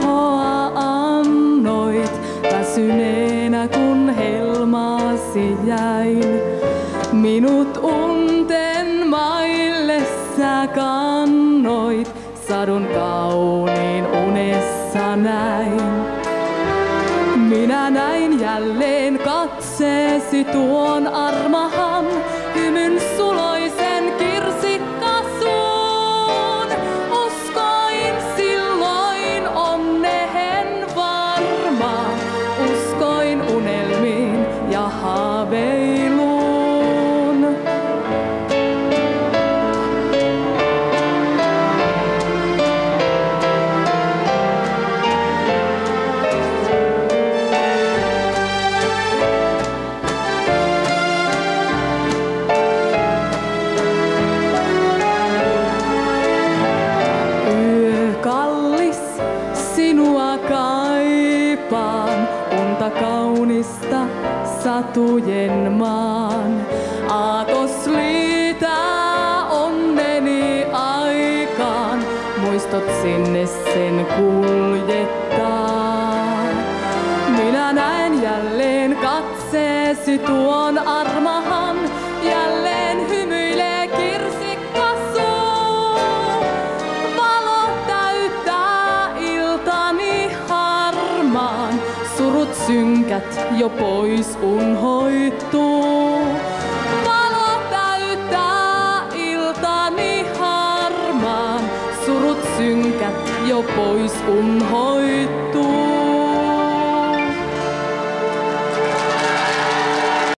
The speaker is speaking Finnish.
tehoa annoit, väsyneenä kun helmaasi jäin. Minut unten maille sä kannoit, sadun kauniin unessa näin. Minä näin jälleen katseesi tuon armahan, unta kaunista satujen maan. Aatos liitää onneni aikaan, muistot sinne sen kuljettaa. Minä näen jälleen katseesi tuon armahan, surut synkät jo pois unhoittuu. Valo täyttää iltani harmaan, surut synkät jo pois unhoittuu.